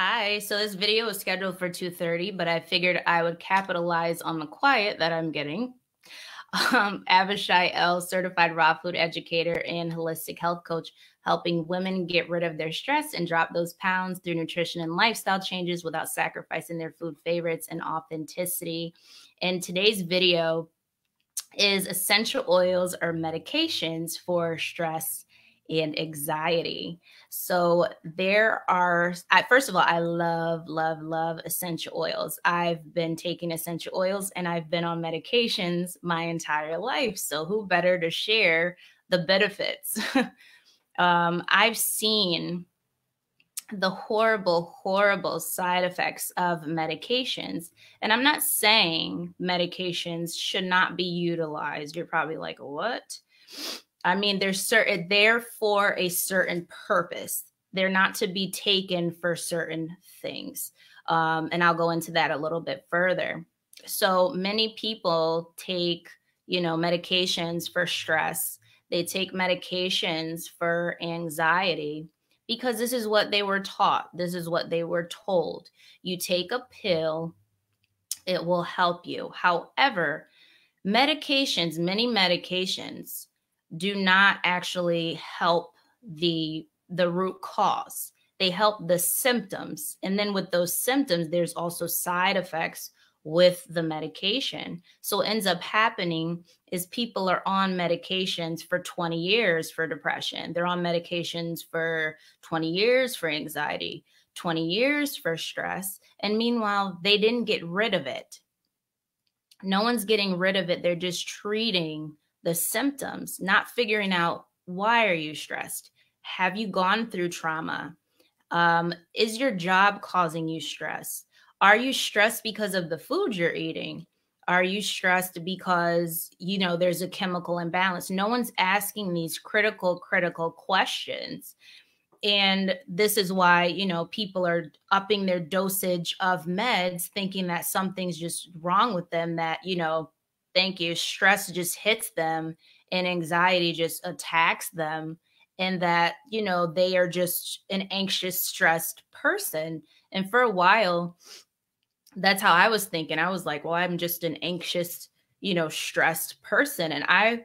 Hi. So this video was scheduled for 2:30, but I figured I would capitalize on the quiet that I'm getting. Um, Avishai El, certified raw food educator and holistic health coach, helping women get rid of their stress and drop those pounds through nutrition and lifestyle changes without sacrificing their food favorites and authenticity. And today's video is essential oils or medications for stress and anxiety. So there are, I, first of all, I love, love, love essential oils. I've been taking essential oils and I've been on medications my entire life. So who better to share the benefits? um, I've seen the horrible, horrible side effects of medications. And I'm not saying medications should not be utilized. You're probably like, what? I mean, they're certain they're for a certain purpose. They're not to be taken for certain things. Um, and I'll go into that a little bit further. So many people take, you know, medications for stress. They take medications for anxiety because this is what they were taught. This is what they were told. You take a pill, it will help you. However, medications, many medications do not actually help the the root cause. They help the symptoms and then with those symptoms there's also side effects with the medication. So ends up happening is people are on medications for 20 years for depression. They're on medications for 20 years for anxiety 20 years for stress and meanwhile they didn't get rid of it. No one's getting rid of it. They're just treating the symptoms, not figuring out why are you stressed? Have you gone through trauma? Um, is your job causing you stress? Are you stressed because of the food you're eating? Are you stressed because, you know, there's a chemical imbalance? No one's asking these critical, critical questions. And this is why, you know, people are upping their dosage of meds, thinking that something's just wrong with them, that, you know, thank you stress just hits them and anxiety just attacks them and that you know they are just an anxious stressed person. And for a while that's how i was thinking. I was like well i'm just an anxious you know stressed person. And i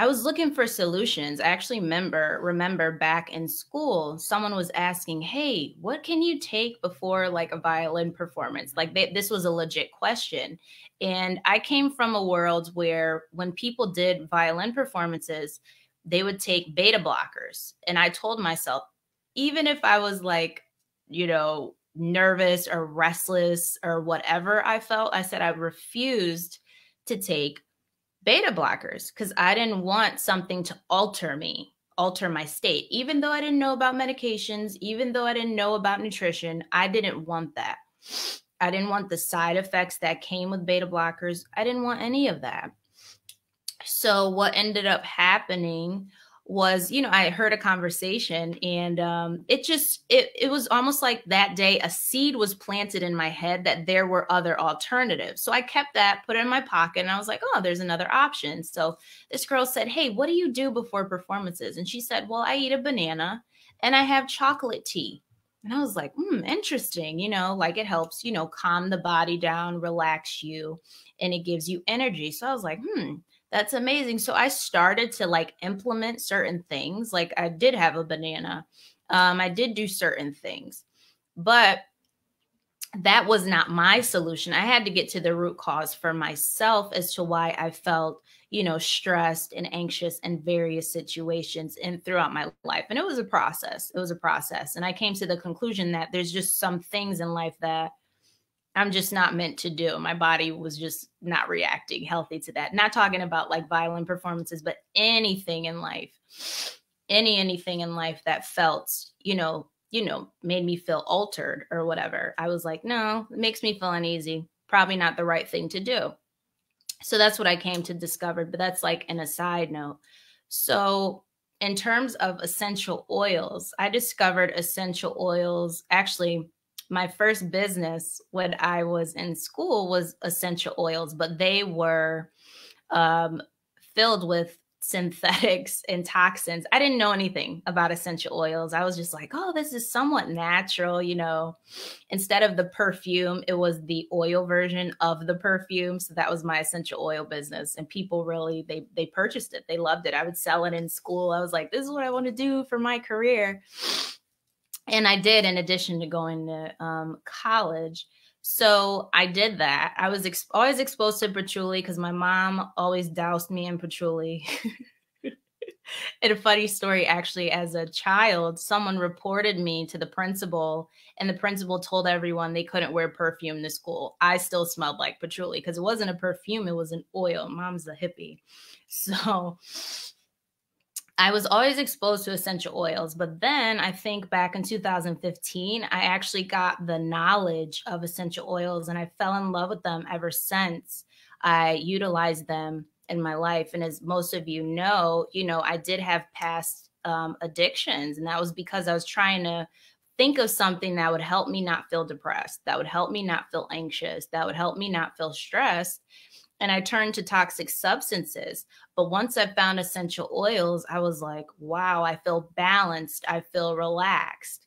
I was looking for solutions. I actually remember remember back in school, someone was asking, "Hey, what can you take before like a violin performance?" Like they, this was a legit question, and I came from a world where when people did violin performances, they would take beta blockers, and I told myself, even if I was like, you know, nervous or restless or whatever I felt, I said I refused to take beta blockers because I didn't want something to alter me, alter my state. Even though I didn't know about medications, even though I didn't know about nutrition, I didn't want that. I didn't want the side effects that came with beta blockers. I didn't want any of that. So, what ended up happening was you know i heard a conversation and um, it just it, it was almost like that day a seed was planted in my head that there were other alternatives. So i kept that put it in my pocket and i was like oh there's another option. So this girl said hey what do you do before performances? And she said well i eat a banana and i have chocolate tea. And i was like hmm interesting you know like it helps you know calm the body down relax you and it gives you energy. So i was like hmm that's amazing. So I started to like implement certain things. Like I did have a banana. Um, I did do certain things, but that was not my solution. I had to get to the root cause for myself as to why I felt, you know, stressed and anxious in various situations and throughout my life. And it was a process. It was a process. And I came to the conclusion that there's just some things in life that I'm just not meant to do. My body was just not reacting healthy to that. Not talking about like violent performances, but anything in life, any anything in life that felt, you know, you know, made me feel altered or whatever. I was like, no, it makes me feel uneasy. Probably not the right thing to do. So that's what I came to discover. But that's like an aside note. So in terms of essential oils, I discovered essential oils actually my first business when I was in school was essential oils, but they were um, filled with synthetics and toxins. I didn't know anything about essential oils. I was just like, oh, this is somewhat natural, you know. Instead of the perfume, it was the oil version of the perfume. So that was my essential oil business. And people really they they purchased it. They loved it. I would sell it in school. I was like, this is what I want to do for my career. And I did in addition to going to um, college. So I did that. I was ex- always exposed to patchouli because my mom always doused me in patchouli. and a funny story actually, as a child, someone reported me to the principal, and the principal told everyone they couldn't wear perfume to school. I still smelled like patchouli because it wasn't a perfume, it was an oil. Mom's a hippie. So I was always exposed to essential oils, but then I think back in 2015, I actually got the knowledge of essential oils and I fell in love with them ever since I utilized them in my life. And as most of you know, you know, I did have past um, addictions, and that was because I was trying to think of something that would help me not feel depressed, that would help me not feel anxious, that would help me not feel stressed and I turned to toxic substances. But once I found essential oils, I was like, wow, I feel balanced. I feel relaxed.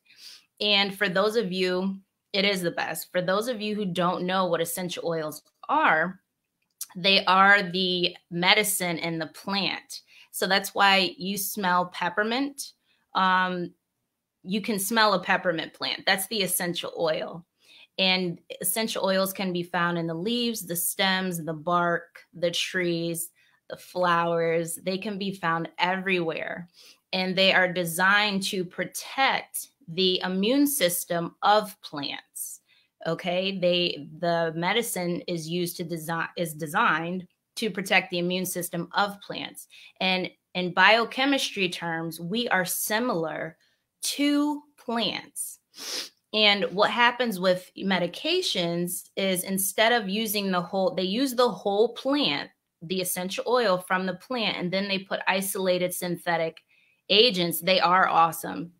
And for those of you, it is the best. For those of you who don't know what essential oils are, they are the medicine in the plant. So that's why you smell peppermint. Um, you can smell a peppermint plant. That's the essential oil. And essential oils can be found in the leaves, the stems, the bark, the trees, the flowers. They can be found everywhere. And they are designed to protect the immune system of plants. Okay, they the medicine is used to design is designed to protect the immune system of plants. And in biochemistry terms, we are similar to plants. And what happens with medications is instead of using the whole, they use the whole plant, the essential oil from the plant, and then they put isolated synthetic agents. They are awesome.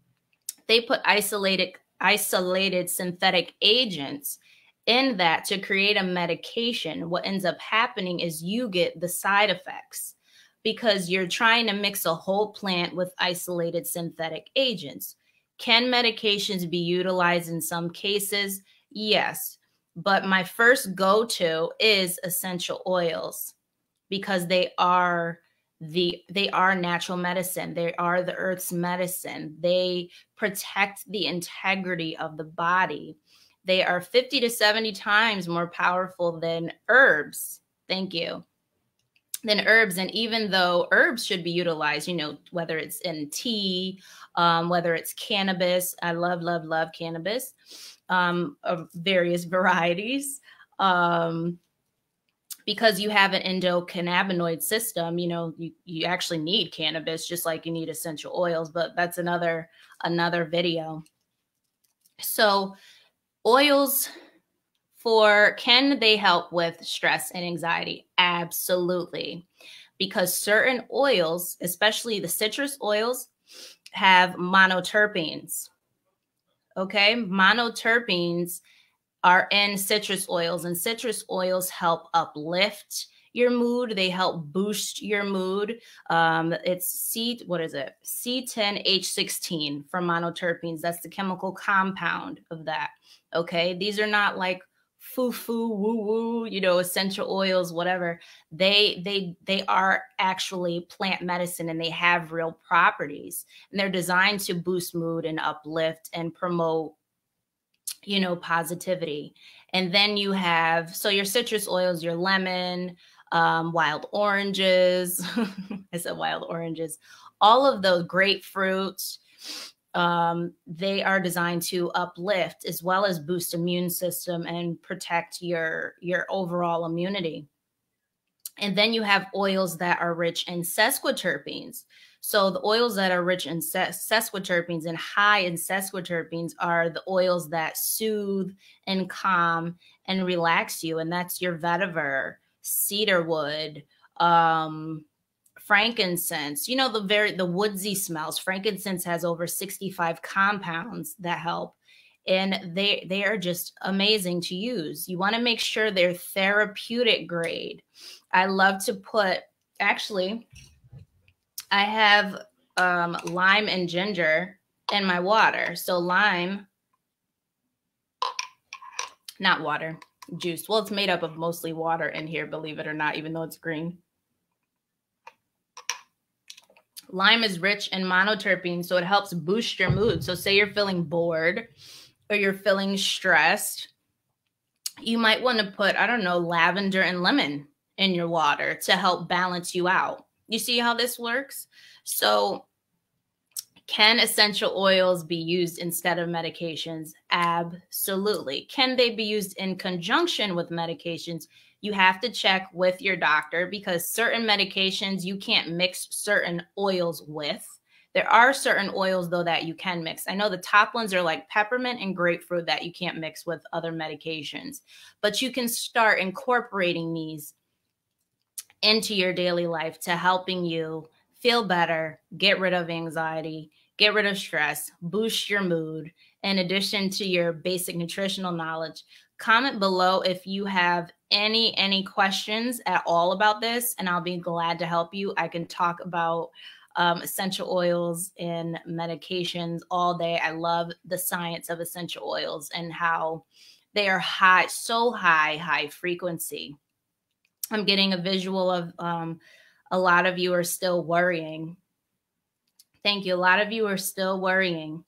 They put isolated isolated synthetic agents in that to create a medication. What ends up happening is you get the side effects because you're trying to mix a whole plant with isolated synthetic agents. Can medications be utilized in some cases? Yes. But my first go to is essential oils because they are the they are natural medicine they are the earth's medicine they protect the integrity of the body they are 50 to 70 times more powerful than herbs thank you than herbs. And even though herbs should be utilized, you know, whether it's in tea, um, whether it's cannabis, I love, love, love cannabis um, of various varieties. Um, because you have an endocannabinoid system, you know, you, you actually need cannabis just like you need essential oils, but that's another another video. So oils for can they help with stress and anxiety? Absolutely. Because certain oils, especially the citrus oils, have monoterpenes. Okay, monoterpenes are in citrus oils, and citrus oils help uplift your mood. They help boost your mood. Um, it's C, what is it? C10H16 from monoterpenes. That's the chemical compound of that. Okay, these are not like foo foo woo woo you know essential oils whatever they they they are actually plant medicine and they have real properties. And they're designed to boost mood and uplift and promote you know positivity. And then you have so your citrus oils your lemon um, wild oranges i said wild oranges all of those grapefruits um, they are designed to uplift as well as boost immune system and protect your your overall immunity. And then you have oils that are rich in sesquiterpenes. So the oils that are rich in ses- sesquiterpenes and high in sesquiterpenes are the oils that soothe and calm and relax you and that's your vetiver cedarwood um frankincense you know the very the woodsy smells frankincense has over 65 compounds that help and they they are just amazing to use you want to make sure they're therapeutic grade i love to put actually I have um, lime and ginger in my water. So lime, not water, juice. Well, it's made up of mostly water in here, believe it or not, even though it's green. Lime is rich in monoterpene, so it helps boost your mood. So, say you're feeling bored or you're feeling stressed, you might want to put, I don't know, lavender and lemon in your water to help balance you out. You see how this works? So, can essential oils be used instead of medications? Absolutely. Can they be used in conjunction with medications? You have to check with your doctor because certain medications you can't mix certain oils with. There are certain oils, though, that you can mix. I know the top ones are like peppermint and grapefruit that you can't mix with other medications, but you can start incorporating these into your daily life to helping you feel better, get rid of anxiety, get rid of stress, boost your mood, in addition to your basic nutritional knowledge. Comment below if you have any any questions at all about this and I'll be glad to help you. I can talk about um, essential oils and medications all day. I love the science of essential oils and how they are high, so high, high frequency. I'm getting a visual of um, a lot of you are still worrying. Thank you. A lot of you are still worrying,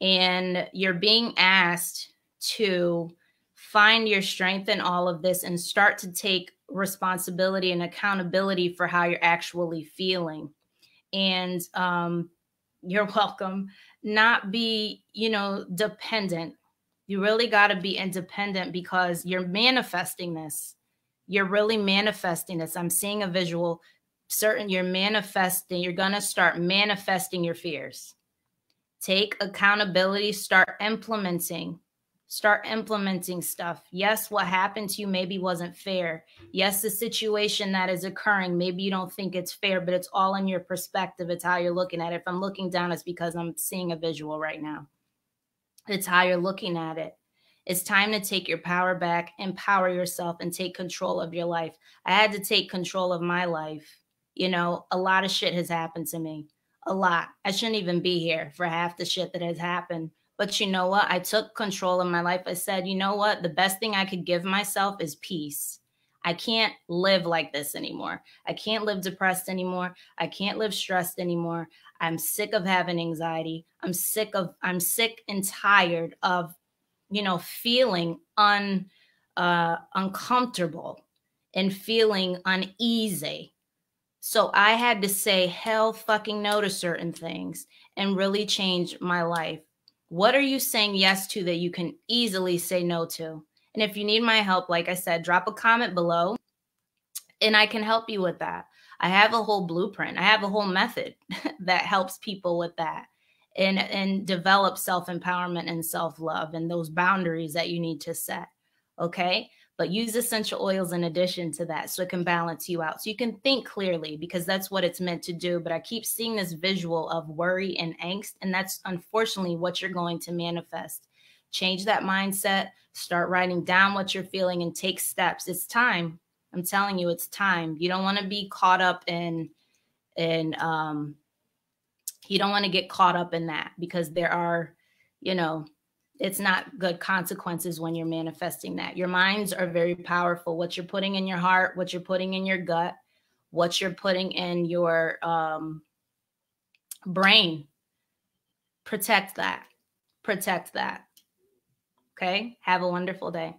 and you're being asked to find your strength in all of this and start to take responsibility and accountability for how you're actually feeling. And um, you're welcome. Not be, you know, dependent. You really got to be independent because you're manifesting this. You're really manifesting this. I'm seeing a visual certain you're manifesting, you're going to start manifesting your fears. Take accountability, start implementing. Start implementing stuff. Yes, what happened to you maybe wasn't fair. Yes, the situation that is occurring, maybe you don't think it's fair, but it's all in your perspective. It's how you're looking at it. If I'm looking down, it's because I'm seeing a visual right now. It's how you're looking at it. It's time to take your power back, empower yourself, and take control of your life. I had to take control of my life you know, a lot of shit has happened to me. A lot. I shouldn't even be here for half the shit that has happened. But you know what? I took control of my life. I said, you know what? The best thing I could give myself is peace. I can't live like this anymore. I can't live depressed anymore. I can't live stressed anymore. I'm sick of having anxiety. I'm sick of I'm sick and tired of you know feeling un uh uncomfortable and feeling uneasy so I had to say hell fucking no to certain things and really change my life. What are you saying yes to that you can easily say no to? And if you need my help, like I said, drop a comment below and I can help you with that. I have a whole blueprint. I have a whole method that helps people with that and and develop self-empowerment and self-love and those boundaries that you need to set. Okay? But use essential oils in addition to that so it can balance you out. So you can think clearly because that's what it's meant to do. But I keep seeing this visual of worry and angst, and that's unfortunately what you're going to manifest. Change that mindset, start writing down what you're feeling, and take steps. It's time. I'm telling you, it's time. You don't want to be caught up in in um you don't want to get caught up in that because there are, you know, it's not good consequences when you're manifesting that. Your minds are very powerful. What you're putting in your heart, what you're putting in your gut, what you're putting in your um, brain. Protect that. Protect that. Okay. Have a wonderful day.